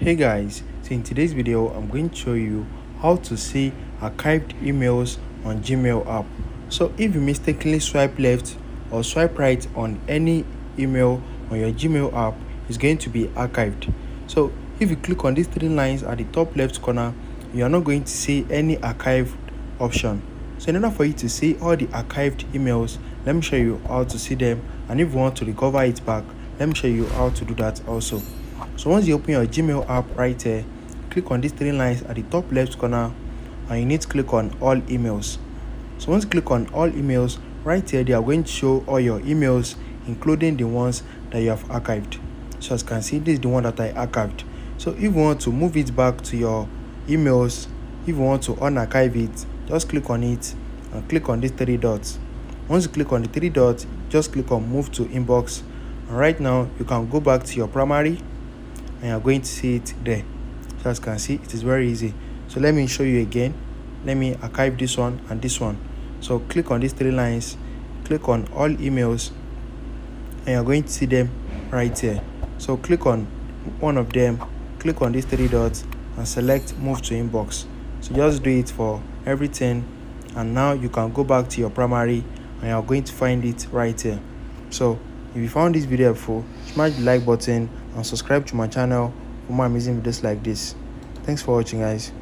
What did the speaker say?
hey guys so in today's video i'm going to show you how to see archived emails on gmail app. So if you mistakenly swipe left or swipe right on any email on your gmail app it's going to be archived. So if you click on these three lines at the top left corner you are not going to see any archived option. So in order for you to see all the archived emails let me show you how to see them. And if you want to recover it back let me show you how to do that also so once you open your gmail app right here click on these three lines at the top left corner and you need to click on all emails. So once you click on all emails right here they are going to show all your emails including the ones that you have archived. So as you can see this is the one that i archived. So if you want to move it back to your emails if you want to unarchive it just click on it and click on these three dots. Once you click on the three dots just click on move to inbox. And right now you can go back to your primary and you're going to see it there. So as you can see it is very easy. So let me show you again. Let me archive this one and this one. So click on these three lines. Click on all emails. And you're going to see them right here. So click on one of them. Click on these three dots and select move to inbox. So just do it for everything. And now you can go back to your primary and you're going to find it right here. So if you found this video helpful smash the like button and subscribe to my channel for more amazing videos like this. Thanks for watching guys